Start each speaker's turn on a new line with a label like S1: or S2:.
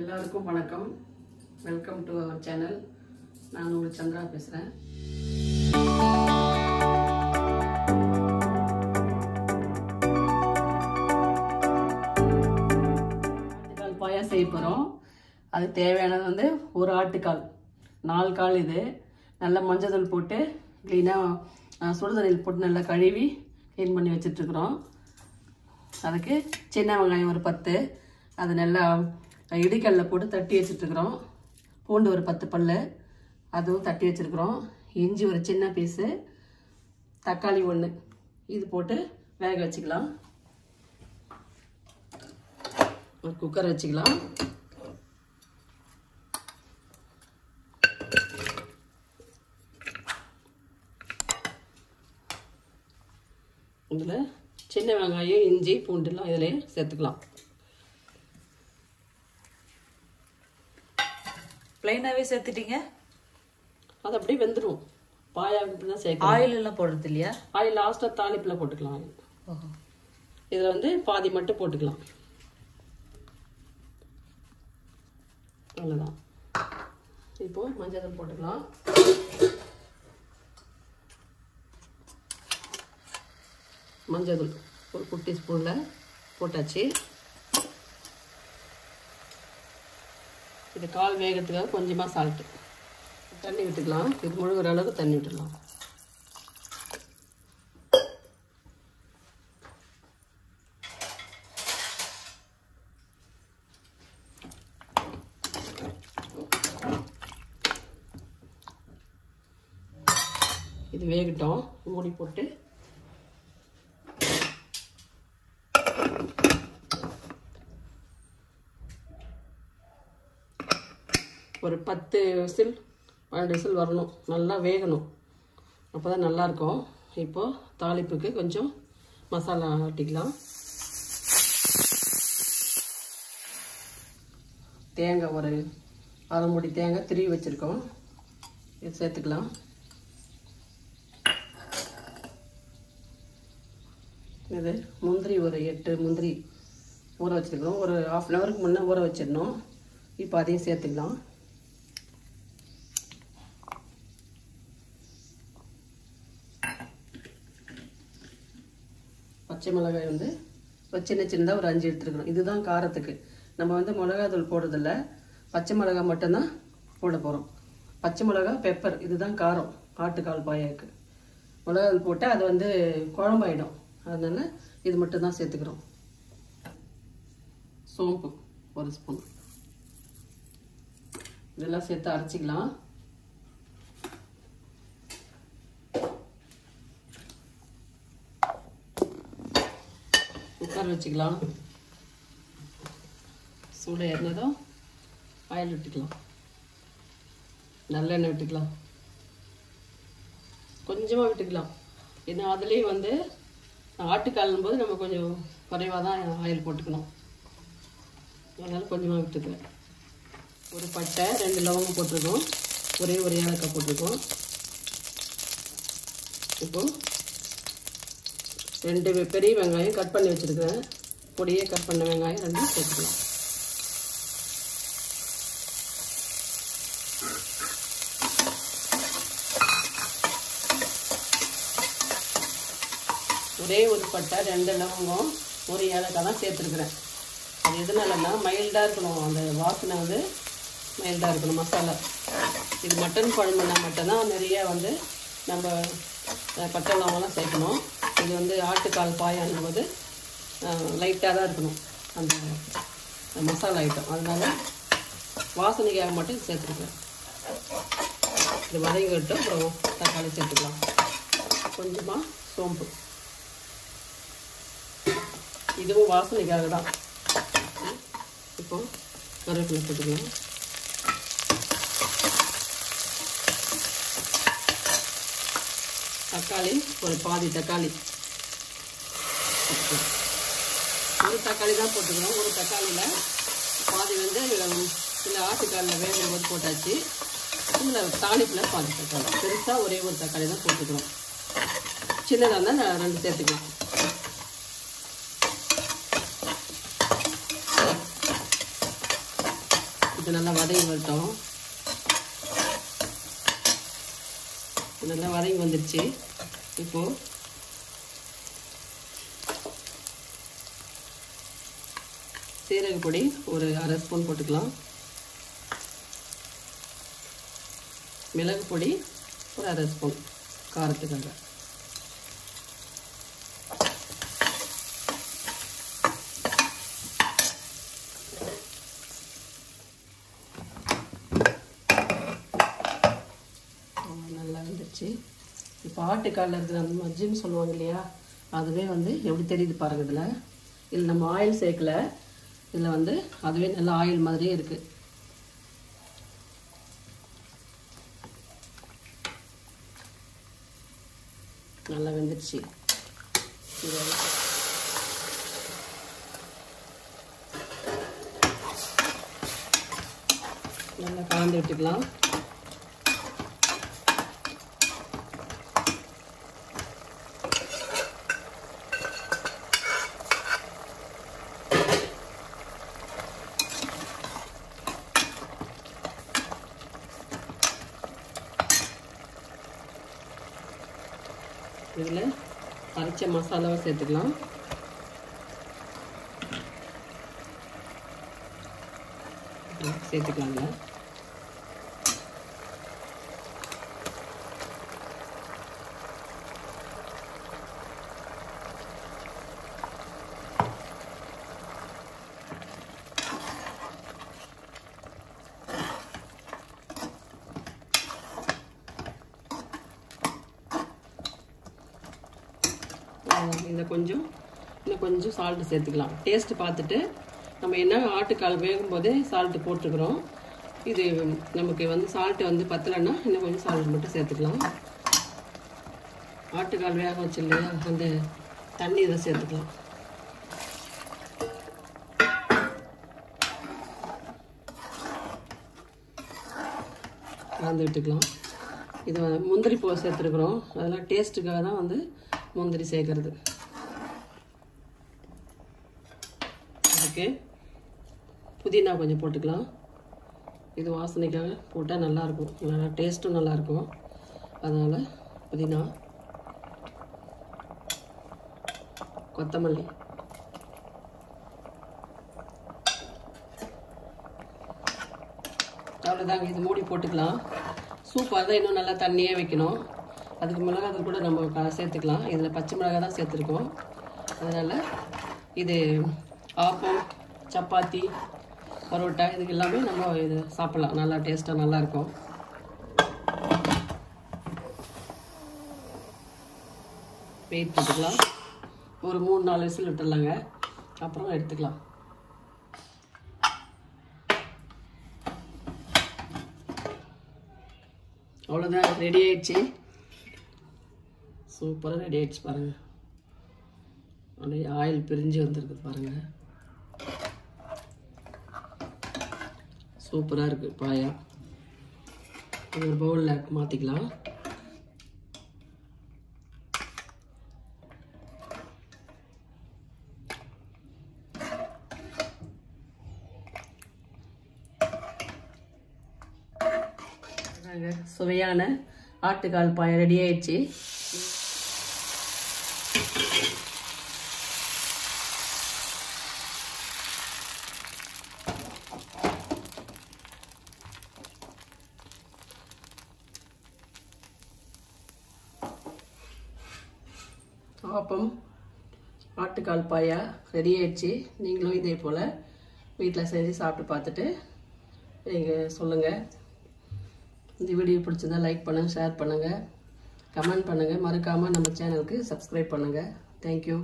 S1: எல்லாருக்கும் வணக்கம். Welcome to our channel நான் உங்கள் சந்திரா பேசுகிறேன் ஆட்டுக்கால் பாயா செய்ய போகிறோம் அது தேவையானது வந்து ஒரு ஆட்டுக்கால். நாலு கால் இது. நல்லா மஞ்சள் தூள் போட்டு க்ளீனாக சுடுதண்ணியில் போட்டு நல்லா கழுவி க்ளீன் பண்ணி வச்சிட்ருக்குறோம் அதுக்கு சின்ன வெங்காயம் ஒரு பத்து. அது நல்லா இடிக்கல்ல போட்டு தட்டி வச்சிட்ருக்குறோம். பூண்டு ஒரு பத்து பல் அதுவும் தட்டி வச்சுருக்குறோம். இஞ்சி ஒரு சின்ன பீஸு தக்காளி ஒன்று இது போட்டு வேக வச்சுக்கலாம். ஒரு குக்கர் வச்சுக்கலாம். இதில் சின்ன வெங்காயம் இஞ்சி பூண்டுலாம் இதிலே சேர்த்துக்கலாம்.
S2: பிளைனாவே சேர்த்துட்டீங்க?
S1: அது அப்படியே வெந்துடும் இப்படி தான் சேர்க்கணும்.
S2: ஆயில் எல்லாம் போடுறது இல்லையா?
S1: ஆயில் லாஸ்ட்டாக தாளிப்பில் போட்டுக்கலாம் இதில் வந்து பாதி மட்டும் போட்டுக்கலாம். அவ்வளோதான் இப்போ மஞ்சள் தூள் போட்டுக்கலாம். மஞ்சள் தூள் ஒரு குட்டி ஸ்பூனில் போட்டாச்சு. இது கால் வேகத்துக்காக கொஞ்சமாக சால்ட்டு தண்ணி விட்டுக்கலாம். இது முழுகிற அளவுக்கு தண்ணி விட்டுக்கலாம் இது வேகட்டும். மூடி போட்டு ஒரு பத்து விசில் பன்னெண்டு விசில் வரணும். நல்லா வேகணும். அப்போ தான் நல்லாயிருக்கும் இப்போது தாளிப்புக்கு கொஞ்சம் மசாலா ஆட்டிக்கலாம். தேங்காய் ஒரு அரைமுடி தேங்காய் திருவி வச்சுருக்கோம். இது சேர்த்துக்கலாம். இது முந்திரி ஒரு எட்டு முந்திரி ஊற வச்சுருக்கோம். ஒரு ஆஃப் அன் ஹவருக்கு முன்னே ஊற வச்சிடணும். இப்போ அதையும் சேர்த்துக்கலாம். பச்சை மிளகாய் வந்து ஒரு சின்ன சின்னதாக ஒரு அஞ்சு எடுத்துருக்கணும். இதுதான் காரத்துக்கு. நம்ம வந்து மிளகாய் தூள் போடுறதில்ல. பச்சை மிளகாய் மட்டும்தான் போட போகிறோம் பச்சை மிளகாய் பெப்பர் இதுதான் காரம். ஆட்டுக்கால் பாயாக்கு. மிளகாய் தூள் போட்டால் அது வந்து குழம்பாயிடும். அதனால் இது மட்டும்தான் சேர்த்துக்கிறோம். சோம்பு ஒரு ஸ்பூன். இதெல்லாம் சேர்த்து அரைச்சிக்கலாம். குக்கர் வச்சுக்கலாம். சூடு ஏறினதும் ஆயில் விட்டுக்கலாம் நல்லெண்ணெய் விட்டுக்கலாம். கொஞ்சமாக விட்டுக்கலாம். ஏன்னா அதுலேயும் வந்து ஆட்டுக்காலும் போது நம்ம கொஞ்சம் குறைவாக தான் ஆயில் போட்டுக்கணும். அதனால் கொஞ்சமாக விட்டுக்கிறேன் ஒரு பட்டை ரெண்டு லவங்கம் போட்டிருக்கோம். ஒரே ஒரு ஏலக்காய் போட்டிருக்கோம். இப்போது ரெண்டு பெரிய வெங்காயம் கட் பண்ணி வச்சுருக்கிறேன். பொடியே கட் பண்ண வெங்காயம் ரெண்டும் சேர்த்துக்கலாம். ஒரே ஒரு பட்டை ரெண்டு லவங்கம் ஒரு ஏலக்காய் தான் சேர்த்துருக்குறேன். அது எதனாலன்னா மைல்டாக இருக்கணும். அந்த வாசனை வந்து மைல்டாக இருக்கணும் மசாலா. இது மட்டன் குழம்புனா மட்டும்தான் நிறைய வந்து நம்ம பட்டை லவங்கம்லாம் சேர்க்கணும். இது வந்து ஆட்டுக்கால் பாயானும் போது லைட்டாக தான் இருக்கணும். அந்த மசாலா ஐட்டம் அதனால வாசனைக்காக மட்டும் இது சேர்த்துருக்கேன். இது வதங்கிட்டு அப்புறம் தக்காளி சேர்த்துக்கலாம். கொஞ்சமாக சோம்பு. இதுவும் வாசனைக்காக தான். இப்போ கருவேப்பிலை போட்டுக்கலாம் தக்காளி ஒரு பாதி தக்காளி. ஒரு தக்காளி தான் போட்டுக்கிறோம். ஒரு தக்காளியில் பாதி வந்து இந்த ஆட்டுக்காலில் வேகும் போது போட்டாச்சு. இதில் தாளிப்பில் பாதி தக்காளி. பெருசாக ஒரே ஒரு தக்காளி தான் போட்டுக்கிறோம். சின்னதாக இருந்தால் நான் ரெண்டு சேர்த்துக்கலாம். இது நல்லா வதங்கி வரட்டும். இது நல்லா வதங்கி வந்துடுச்சு இப்போது சீரக பொடி ஒரு அரை ஸ்பூன் போட்டுக்கலாம். மிளகு பொடி ஒரு அரை ஸ்பூன் காரத்துக்காக நல்லா வந்துருச்சு. இப்போ ஆட்டுக்காலில் இருக்கிற அந்த மஜ்ஜின்னு சொல்லுவாங்க இல்லையா? அதுவே வந்து எப்படி தெரியுது பாருங்க இதில்? இதில் நம்ம ஆயில் சேர்க்கலை. இதில் வந்து அதுவே நல்ல ஆயில் மாதிரியே இருக்குது நல்லா வெந்துடுச்சு. நல்லா கலந்து விட்டுக்கலாம். இதில் அரைச்ச மசாலாவை சேர்த்துக்கலாம். சேர்த்துக்கலாங்க கொஞ்சம் இன்னும் கொஞ்சம் சால்ட்டு சேர்த்துக்கலாம். டேஸ்ட்டு பார்த்துட்டு நம்ம என்ன ஆட்டுக்கால் வேகும் போதே சால்ட்டு போட்டுக்கிறோம். இது நமக்கு வந்து சால்ட்டு வந்து பத்தலைன்னா இன்னும் கொஞ்சம் சால்ட் மட்டும் சேர்த்துக்கலாம். ஆட்டுக்கால் வேக வச்சு இல்லையா அந்த தண்ணி இதை சேர்த்துக்கலாம். கலந்து விட்டுக்கலாம். இது முந்திரி பூ சேர்த்துருக்குறோம். அதெல்லாம் டேஸ்ட்டுக்காக தான் வந்து முந்திரி சேர்க்கறது. அதுக்கு புதினா கொஞ்சம் போட்டுக்கலாம். இது வாசனைக்காக போட்டால் நல்லாயிருக்கும் நல்லா டேஸ்ட்டும் நல்லாயிருக்கும் அதனால் புதினா கொத்தமல்லி. அவ்வளோதாங்க இது மூடி போட்டுக்கலாம். சூப் அதை இன்னும் நல்லா தண்ணியே வைக்கணும். அதுக்கு மிளகாய் கூட நம்ம சேர்த்துக்கலாம். இதில் பச்சை மிளகாய் தான் சேர்த்துருக்கோம். அதனால் இது ஆப்பம் சப்பாத்தி பரோட்டா இதுக்கு எல்லாமே நம்ம இது சாப்பிட்லாம். நல்லா டேஸ்ட்டாக நல்லாயிருக்கும் வெயிட் போட்டுக்கலாம் ஒரு மூணு நாலு விசில் விட்டுடலாங்க. அப்புறம் எடுத்துக்கலாம். அவ்வளோதான் ரெடி ஆயிடுச்சு. சூப்பராக ரெடி ஆயிடுச்சு பாருங்கள் அப்படியே ஆயில் பிரிஞ்சு வந்திருக்குது பாருங்கள் சூப்பராக இருக்குது பாயா. இது ஒரு பவுலில் மாற்றிக்கலாம் சுவையான ஆட்டுக்கால் பாயம் ரெடி ஆயிடுச்சு. ஆப்பம் ஆட்டுக்கால் பாயா ரெடி ஆயிடுச்சு. நீங்களும் இதே போல் வீட்டில் செஞ்சு சாப்பிட்டு பார்த்துட்டு நீங்கள் சொல்லுங்கள் இந்த வீடியோ பிடிச்சிருந்தா லைக் பண்ணுங்கள் ஷேர் பண்ணுங்கள் கமெண்ட் பண்ணுங்கள் மறக்காமல் நம்ம சேனலுக்கு சப்ஸ்கிரைப் பண்ணுங்கள் தேங்க்யூ